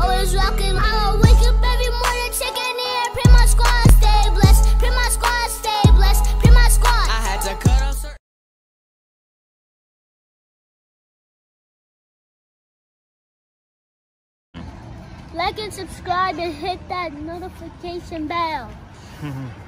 Always rocking. I'ma wake up every morning, checking in. Pray my squad stay blessed. Pray my squad stay blessed. Pray my squad. I had to cut off certain. Like and subscribe and hit that notification bell.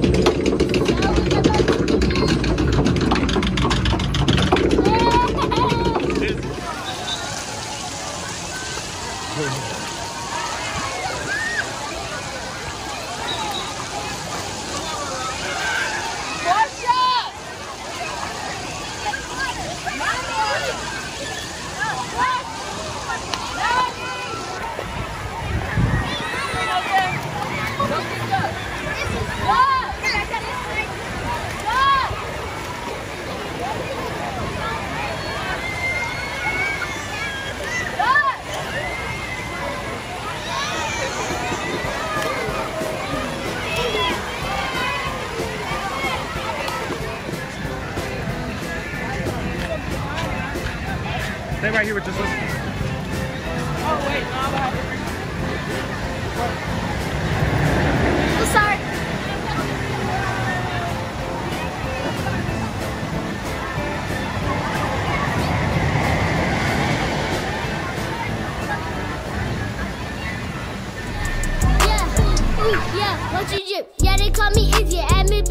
Oh, Stay right here with just listen. Oh, I'm sorry. Yeah, ooh, yeah, what you do? Yeah, they call me Izzy, and me